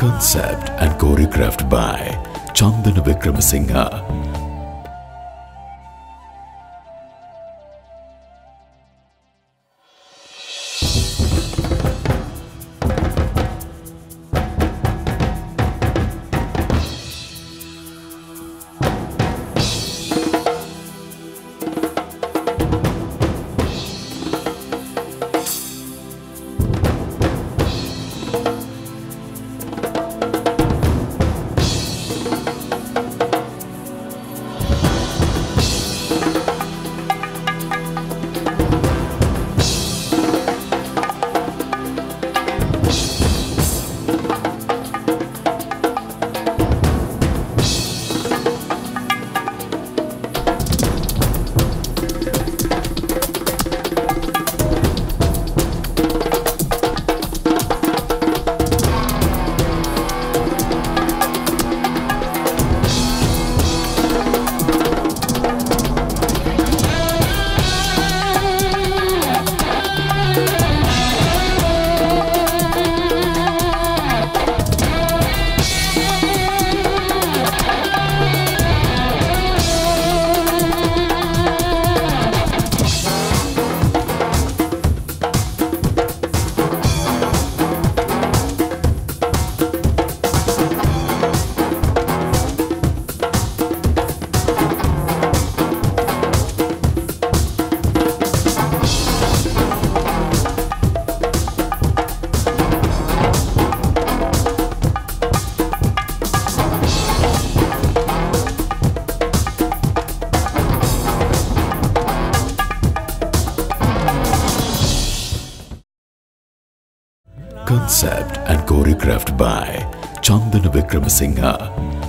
Concept and choreographed by Chandana Vikramasinghe. Concept and choreographed by Chandana Vikramasinghe.